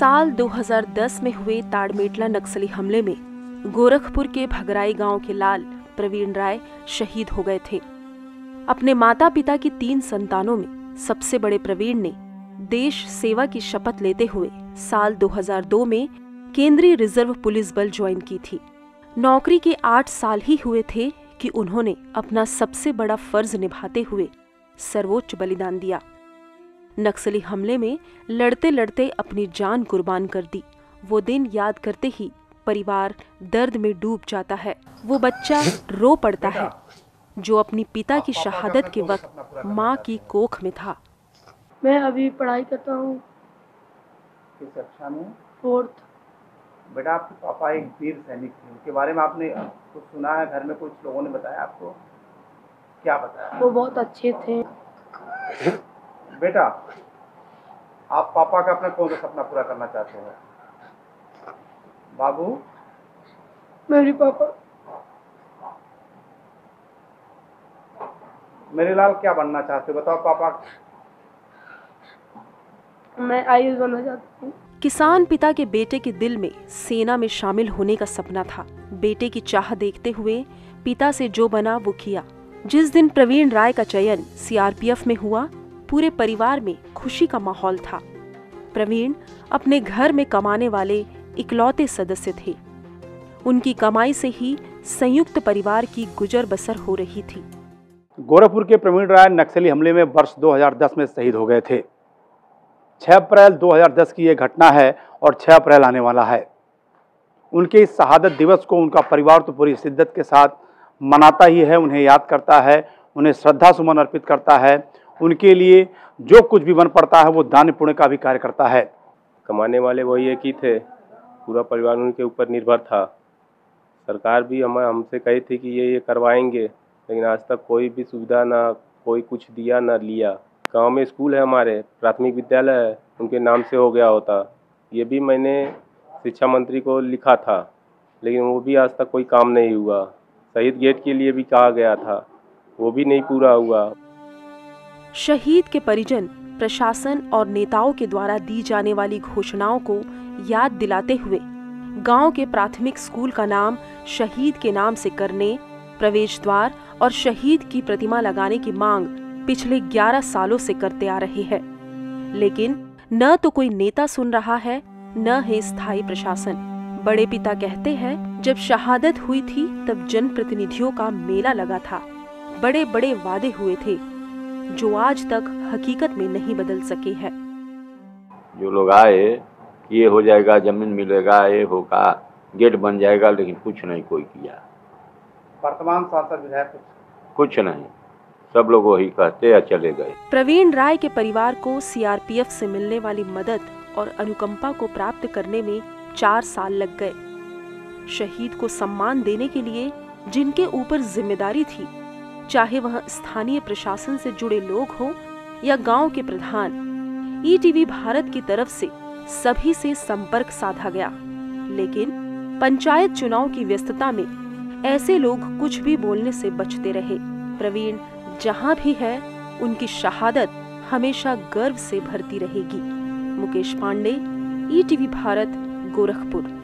साल 2010 में हुए ताड़मेटला नक्सली हमले में गोरखपुर के भगराई गाँव के लाल प्रवीण राय शहीद हो गए थे। अपने माता पिता की तीन संतानों में सबसे बड़े प्रवीण ने देश सेवा की शपथ लेते हुए साल 2002 में केंद्रीय रिज़र्व पुलिस बल ज्वाइन की थी। नौकरी के आठ साल ही हुए थे कि उन्होंने अपना सबसे बड़ा फ़र्ज़ निभाते हुए सर्वोच्च बलिदान दिया। नक्सली हमले में लड़ते लड़ते अपनी जान कुर्बान कर दी। वो दिन याद करते ही परिवार दर्द में डूब जाता है। वो बच्चा रो पड़ता है जो अपनी पिता की शहादत के वक्त माँ की कोख में था। मैं अभी पढ़ाई करता हूँ। किस कक्षा में? फोर्थ। बेटा आपके पापा एक वीर सैनिक थे। उनके बारे में आपने कुछ सुना है? घर में कुछ लोगों ने बताया आपको? क्या बताया? वो बहुत अच्छे थे। बेटा आप पापा का अपना कौन सा सपना पूरा करना चाहते हो। बाबू? मेरे पापा। मेरे लाल क्या बनना चाहते हो? बताओ पापा। मैं आई बनना चाहती हूँ। किसान पिता के बेटे के दिल में सेना में शामिल होने का सपना था। बेटे की चाह देखते हुए पिता से जो बना वो किया। जिस दिन प्रवीण राय का चयन सीआरपीएफ में हुआ पूरे परिवार में खुशी का माहौल था। प्रवीण अपने घर में कमाने वाले इकलौते सदस्य थे। उनकी कमाई से ही संयुक्त परिवार की गुजर बसर हो रही थी। गोरखपुर के प्रवीण राय नक्सली हमले में वर्ष 2010 में शहीद हो गए थे। 6 अप्रैल 2010 की यह घटना है और 6 अप्रैल आने वाला है। उनके इस शहादत दिवस को उनका परिवार तो पूरी शिद्दत के साथ मनाता ही है, उन्हें याद करता है, उन्हें श्रद्धा सुमन अर्पित करता है उनके लिए जो कुछ भी बन पड़ता है, वो दान पुण्य का भी कार्य करता है। कमाने वाले वही एक ही थे। पूरा परिवार उनके ऊपर निर्भर था। सरकार भी हम, हमसे कही थी कि ये ये करवाएँगे, लेकिन आज तक कोई भी सुविधा ना, कोई कुछ दिया ना लिया। गाँव में स्कूल है हमारे, प्राथमिक विद्यालय है, उनके नाम से हो गया होता। ये भी मैंने शिक्षा मंत्री को लिखा था, लेकिन वो भी आज तक कोई काम नहीं हुआ। शहीद गेट के लिए भी कहा गया था, वो भी नहीं पूरा हुआ। शहीद के परिजन, प्रशासन और नेताओं के द्वारा दी जाने वाली घोषणाओं को याद दिलाते हुए, गाँव के प्राथमिक स्कूल का नाम शहीद के नाम से करने, प्रवेश द्वार और शहीद की प्रतिमा लगाने की मांग पिछले 11 सालों से करते आ रहे हैं। लेकिन, न तो कोई नेता सुन रहा है, न है स्थायी प्रशासन। बड़े पिता कहते हैं, जब शहादत हुई थी, तब जनप्रतिनिधियों का मेला लगा था। बड़े बड़े वादे हुए थे। जो आज तक हकीकत में नहीं बदल सके हैं। जो लोग आए ये हो जाएगा ज़मीन मिलेगा ये होगा गेट बन जाएगा लेकिन कुछ नहीं कोई किया। वर्तमान सांसद विधायक कुछ? नहीं। सब लोग वही कहते या चले गए। प्रवीण राय के परिवार को सीआरपीएफ से मिलने वाली मदद और अनुकंपा को प्राप्त करने में चार साल लग गए। शहीद को सम्मान देने के लिए जिनके ऊपर ज़िम्मेदारी थी चाहे वह स्थानीय प्रशासन से जुड़े लोग हों या गाँव के प्रधान ईटीवी भारत की तरफ़ से सभी से संपर्क साधा गया। लेकिन पंचायत चुनाव की व्यस्तता में ऐसे लोग कुछ भी बोलने से बचते रहे। प्रवीण जहाँ भी है, उनकी शहादत हमेशा गर्व से भरती रहेगी। मुकेश पांडे ईटीवी भारत, गोरखपुर।